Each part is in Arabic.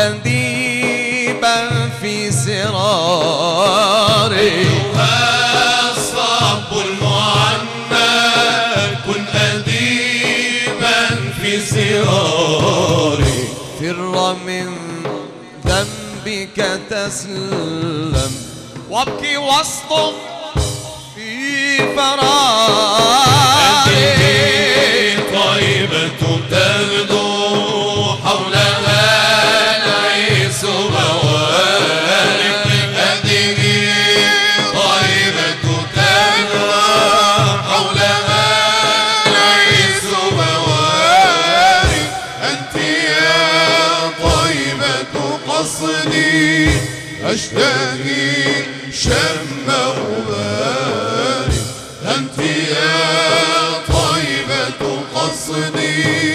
أديبا في سراري. الصب المعنى كن أديبا في سراري. فر من ذنبك تسلم وابكي واصطف في فراري أشتهي شم غباري أنت يا طيبة قصدي.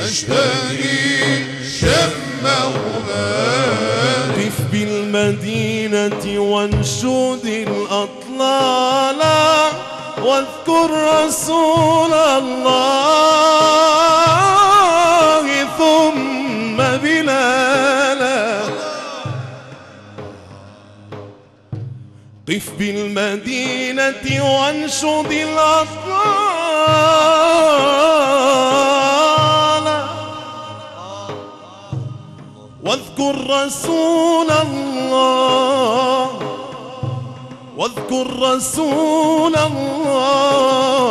أشتهي شم غباري. قف بالمدينة وانشد الأطلال واذكر رسول الله. قف بالمدينة وانشد الأطلال واذكر رسول الله. واذكر رسول الله.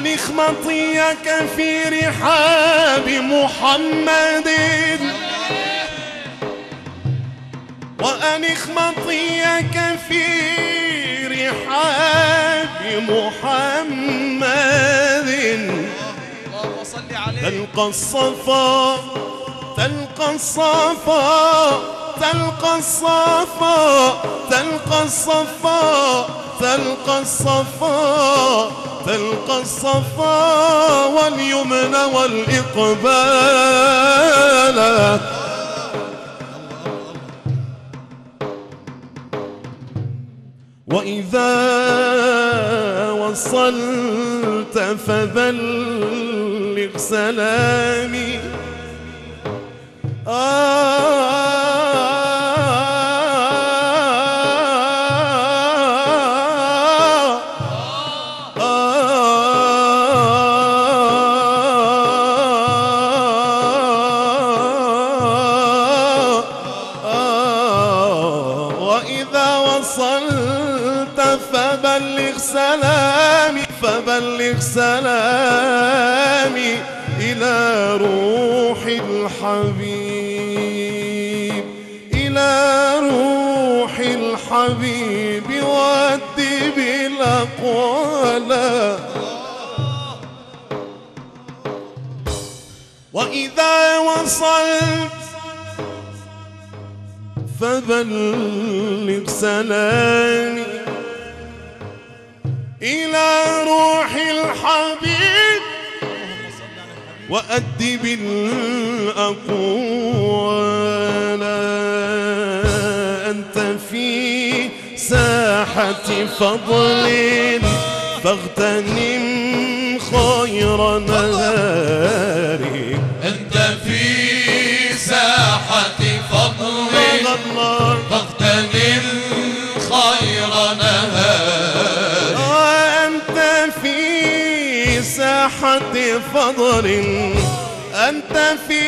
وأنخ مطيك في رحاب محمد. وأنخ مطيك في رحاب محمد. تلقى الصفا تلقى الصفا تلقى الصفا تلقى الصفا تلقى الصفا. تلقى الصفا واليمن والإقبال. وإذا وصلت فبلغ سلامي. آه فبلغ سلامي فبلغ سلامي إلى روح الحبيب إلى روح الحبيب ودي بالأقوال وإذا وصلت فبلغ سلامي إلى روح الحبيب. وأدب الأقوال أنت في ساحة فضل. فاغتنم خير نهاري أنت في ساحة فضل. الله. فضل أنت في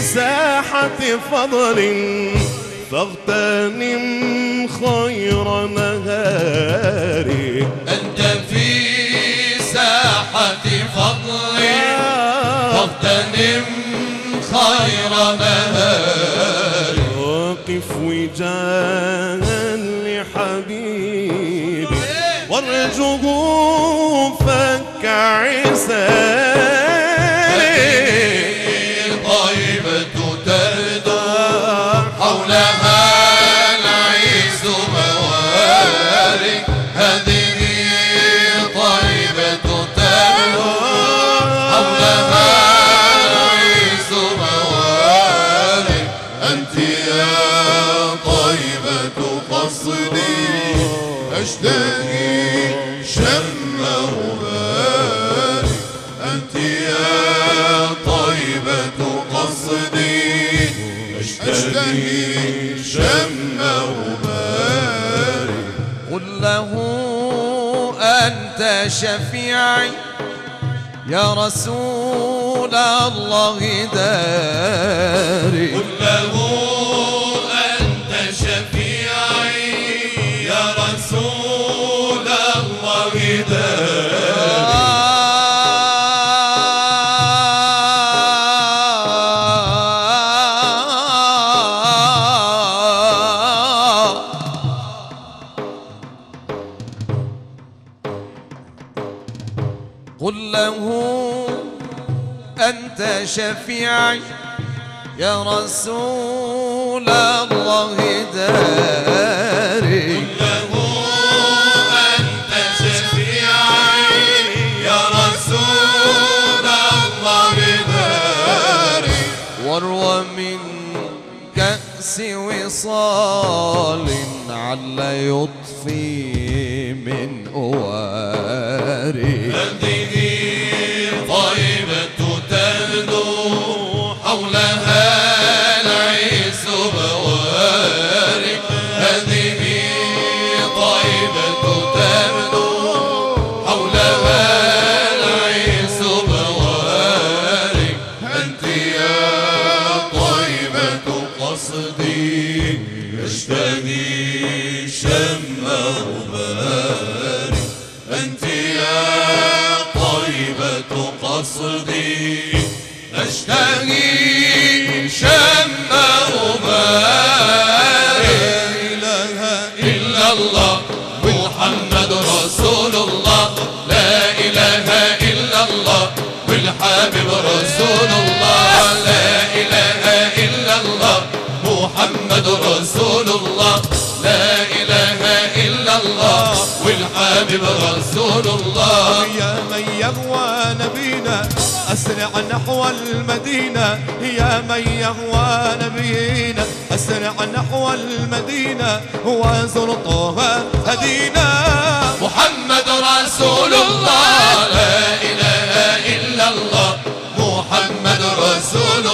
ساحة فضل فاغتنم خير نهاري أنت في ساحة فضل فاغتنم خير نهار وقف وجاها لحبيبي وارجه فك عسالي قصدي أشتهي شم غباري أنت يا طيبة قصدي أشتهي شم غباري قل له أنت شفيعي يا رسول الله داري. قل له أنت شفيعي يا رسول الله داري. له أنت شفيعي يا رسول الله داري. واروى من كأس وصال عل يطفي من أواري. أنت يا طيبة قصدي. أشتهي شم غباري. لا إله إلا الله محمد رسول الله لا إله إلا الله والحبيب رسول الله لا إله إلا الله محمد رسول الله لا إله والحبيب رسول الله. يا من يهوى نبينا أسرع نحو المدينة. يا من يهوى نبينا أسرع نحو المدينة. وزر طه هدينا. محمد رسول الله لا إله إلا الله. محمد رسول الله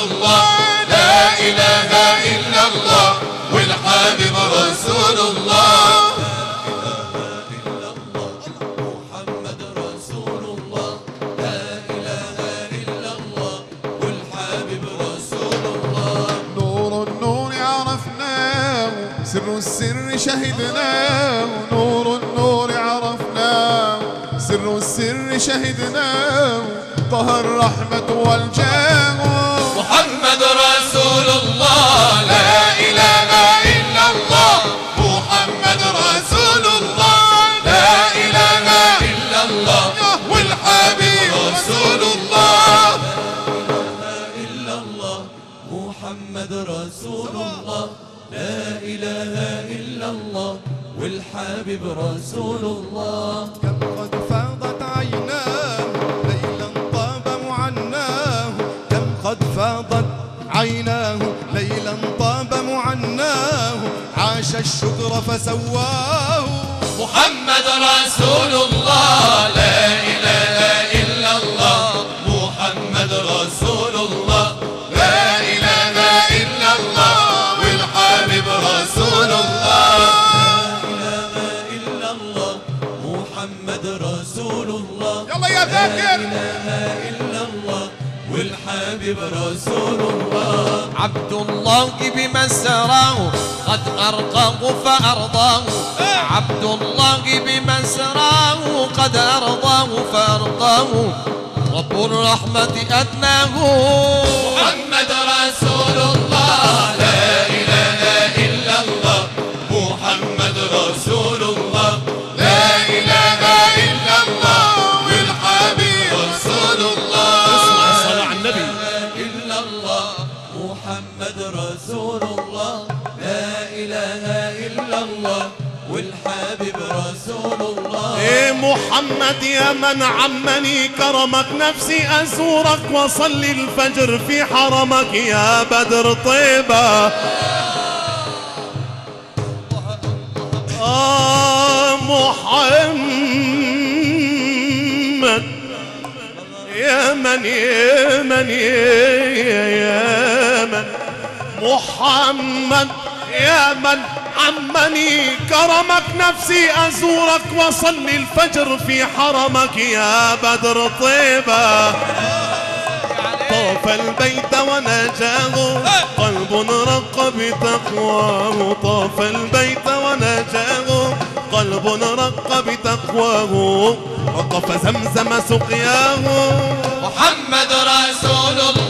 السر شهدناه نور النور عرفناه سر السر شهدناه طه الرحمة والجاه. محمد رسول الله لا إله إلا الله. محمد رسول الله لا إله إلا الله. والحبيب رسول الله. إلا الله. محمد رسول الله. لا إله إلا الله والحبيب رسول الله. كم قد فاضت عيناه ليلا طاب معناه. كم قد فاضت عيناه ليلا طاب معناه. عاش الشكر فسواه. محمد رسول الله لا إله والحبيب رسول الله. عبد الله بما سراه قد أرقاه فأرضاه. عبد الله بما سراه قد أرضاه فأرضاه. رب الرحمة أدناه. محمد محمد يا من عمني كرمك نفسي أزورك وصلي الفجر في حرمك يا بدر طيبة. محمد يا من يا من يا من. محمد يا من. عمني كرمك نفسي أزورك وصلي الفجر في حرمك يا بدر طيبة. طاف البيت ونجاه قلب رق بتقواه. طاف البيت ونجاه قلب رق بتقواه. وقف زمزم سقياه. محمد رسول الله.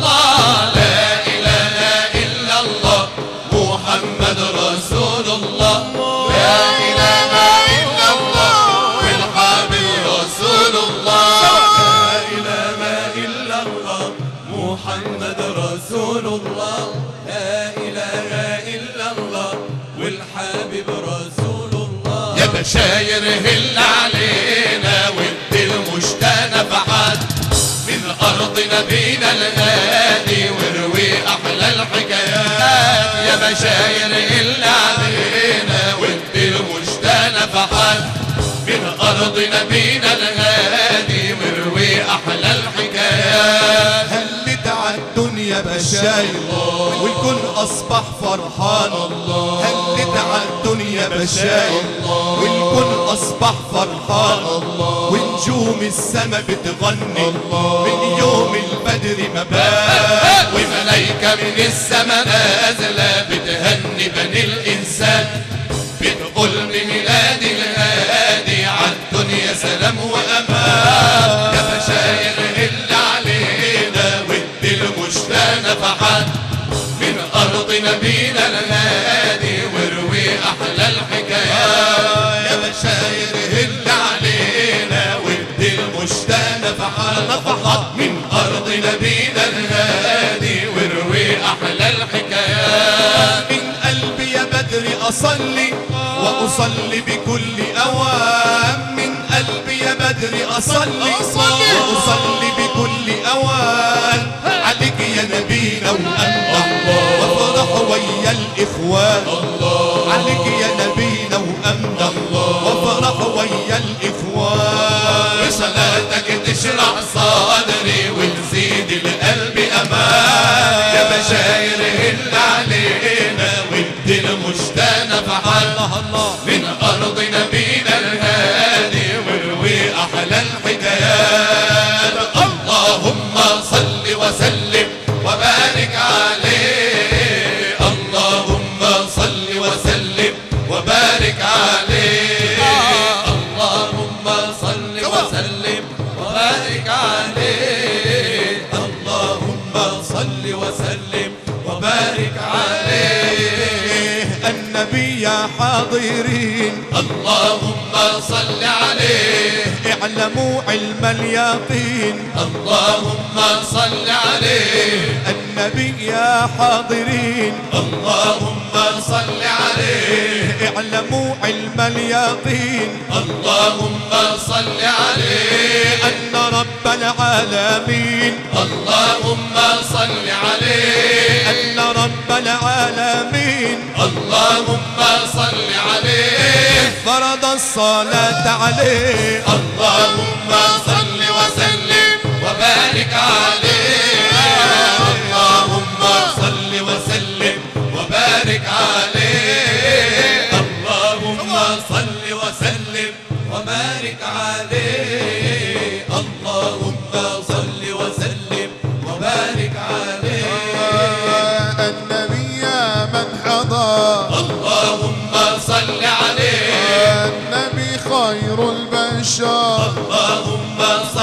رسول الله. يا بشاير هل علينا وانت المشتى نفحات من أرض نبينا الهادي وروي أحلى الحكايات. يا بشاير هل علينا وانت المشتى نفحات من أرض نبينا الهادي وروي أحلى الحكايات. هلت عالدنيا بشاير؟ والكل أصبح فرحان. هلت عالدنيا بشاير. والكل أصبح فرحان ونجوم السما بتغني من يوم البدر ما بان وملايكة من السما نازلة بتهني بني الإنسان. بتقول بميلاد الهادي عالدنيا سلام وأمان. يا بشاير اللي علينا؟ ودي المشتى نفحات. من أرض نبينا الهادي أصلي وأصلي بكل أوان من قلبي يا بدر أصلي وأصلي بكل أوان عليك يا نبينا وأمدح وافرح ويا الإخوان. نفحات علم اليقين. اللهم صل عليه. النبي يا حاضرين. اللهم صل عليه. اعلموا علم اليقين. اللهم صل عليه. أن رب العالمين. اللهم صل عليه. أن رب العالمين. اللهم صل عليه. فرض الصلاة عليه. خير البشر. اللهم صل